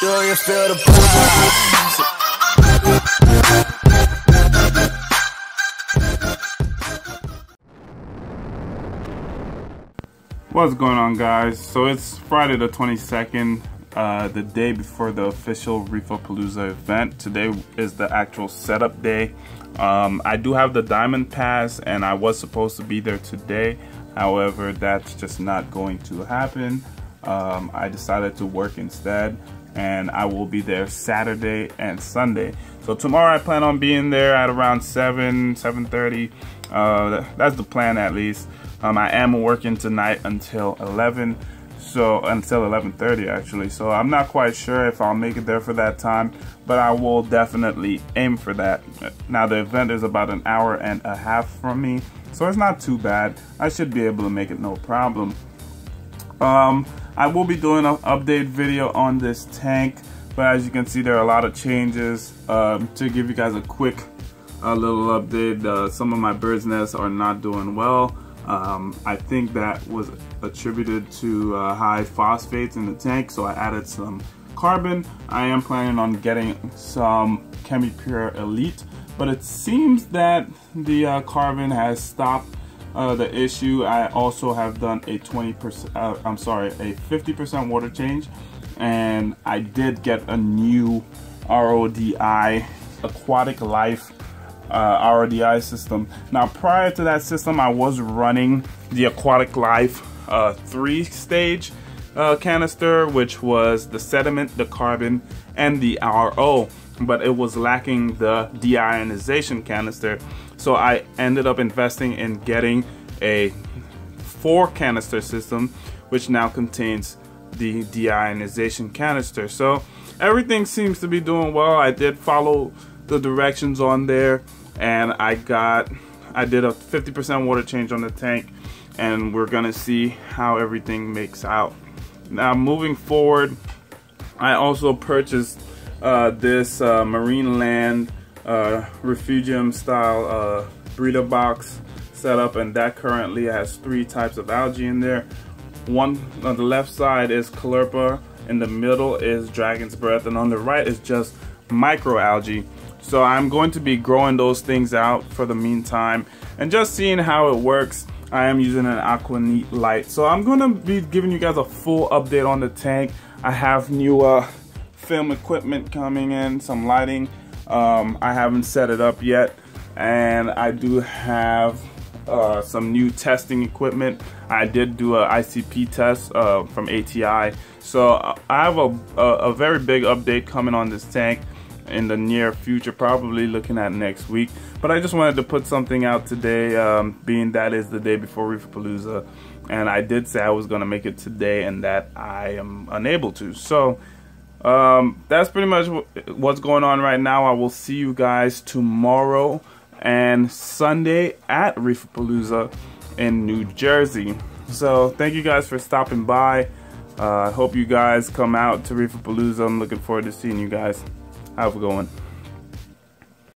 Do you feel the? What's going on, guys? So it's Friday the 22nd, uh, the day before the official Reefer Palooza event. Today is the actual setup day. Um, I do have the Diamond Pass, and I was supposed to be there today. However, that's just not going to happen. Um, I decided to work instead, and I will be there Saturday and Sunday. So tomorrow I plan on being there at around 7, 7.30. Uh, that's the plan at least. Um, I am working tonight until 11, so until 11:30 actually. So I'm not quite sure if I'll make it there for that time, but I will definitely aim for that. Now the event is about an hour and a half from me, so it's not too bad. I should be able to make it no problem. Um, I will be doing an update video on this tank, but as you can see, there are a lot of changes. Um, to give you guys a quick a little update, uh, some of my bird's nests are not doing well. Um, I think that was attributed to uh, high phosphates in the tank, so I added some carbon. I am planning on getting some ChemiPure Elite, but it seems that the uh, carbon has stopped uh, the issue. I also have done a 20%, uh, I'm sorry, a 50% water change, and I did get a new RODI Aquatic Life uh, RODI system. Now, prior to that system, I was running the Aquatic Life uh, three stage uh, canister, which was the sediment, the carbon, and the RO, but it was lacking the deionization canister. So I ended up investing in getting a four canister system, which now contains the deionization canister. So everything seems to be doing well. I did follow the directions on there and I got I did a 50% water change on the tank and we're gonna see how everything makes out now moving forward I also purchased uh, this uh, Marineland uh, Refugium style uh, breeder box setup and that currently has three types of algae in there one on the left side is Caulerpa in the middle is Dragon's Breath and on the right is just microalgae so I'm going to be growing those things out for the meantime and just seeing how it works. I am using an Aquaneat light. So I'm gonna be giving you guys a full update on the tank. I have new uh, film equipment coming in, some lighting. Um, I haven't set it up yet. And I do have uh, some new testing equipment. I did do a ICP test uh, from ATI. So I have a, a, a very big update coming on this tank in the near future, probably looking at next week. But I just wanted to put something out today, um, being that is the day before Reefer Palooza. And I did say I was going to make it today and that I am unable to. So um, that's pretty much what's going on right now. I will see you guys tomorrow and Sunday at Reefer Palooza in New Jersey. So thank you guys for stopping by. I uh, hope you guys come out to Reefer Palooza. I'm looking forward to seeing you guys. Have a good one.